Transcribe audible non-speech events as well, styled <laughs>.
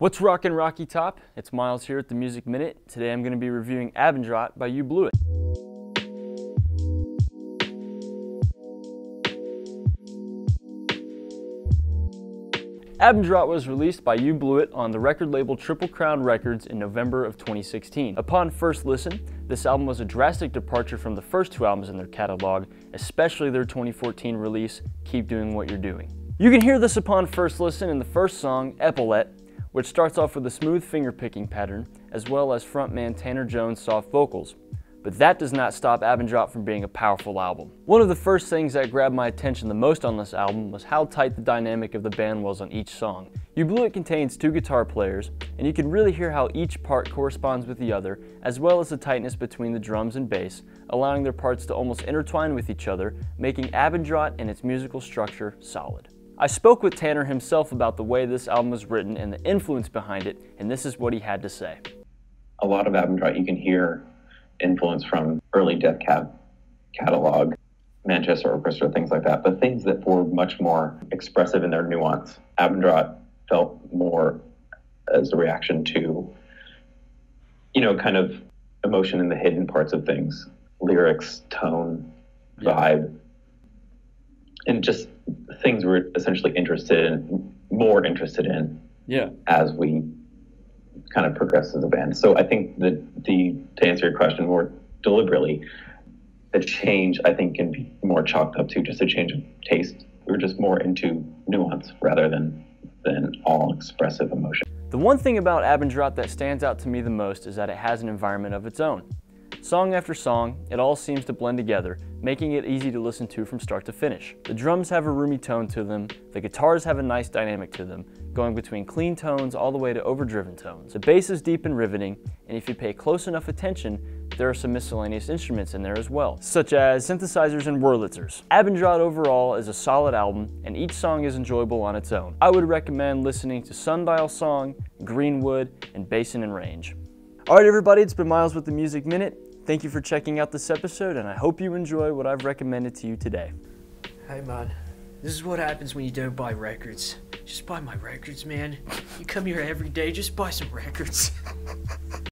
What's rockin' Rocky Top? It's Miles here at the Music Minute. Today I'm going to be reviewing Abendrot by You Blew It. Abendrot was released by You Blew It on the record label Triple Crown Records in November of 2016. Upon first listen, this album was a drastic departure from the first two albums in their catalog, especially their 2014 release, Keep Doing What You're Doing. You can hear this upon first listen in the first song, Epaulette, which starts off with a smooth finger-picking pattern, as well as frontman Tanner Jones' soft vocals but that does not stop Abendrot from being a powerful album. One of the first things that grabbed my attention the most on this album was how tight the dynamic of the band was on each song. You Blew It contains two guitar players, and you can really hear how each part corresponds with the other, as well as the tightness between the drums and bass, allowing their parts to almost intertwine with each other, making Abendrot and its musical structure solid. I spoke with Tanner himself about the way this album was written and the influence behind it, and this is what he had to say. A lot of Abendrot you can hear influence from early Death Cab catalog, Manchester Orchestra, things like that, but things that were much more expressive in their nuance. Abendrot felt more as a reaction to, you know, kind of emotion in the hidden parts of things, lyrics, tone, vibe, and just things we're essentially interested in, more interested in. Yeah. As we kind of progress as a band. So I think that the to answer your question more deliberately, the change I think can be more chalked up to just a change of taste. We were just more into nuance rather than than all expressive emotion. The one thing about Abendrot that stands out to me the most is that it has an environment of its own. Song after song, it all seems to blend together, making it easy to listen to from start to finish. The drums have a roomy tone to them, the guitars have a nice dynamic to them, going between clean tones all the way to overdriven tones. The bass is deep and riveting, and if you pay close enough attention, there are some miscellaneous instruments in there as well, such as synthesizers and Wurlitzers. Abendrot overall is a solid album, and each song is enjoyable on its own. I would recommend listening to Sundial Song, Greenwood, and Basin and Range. Alright everybody, it's been Miles with the Music Minute. Thank you for checking out this episode, and I hope you enjoy what I've recommended to you today. Hey man, this is what happens when you don't buy records. Just buy my records, man. You come here every day, just buy some records. <laughs>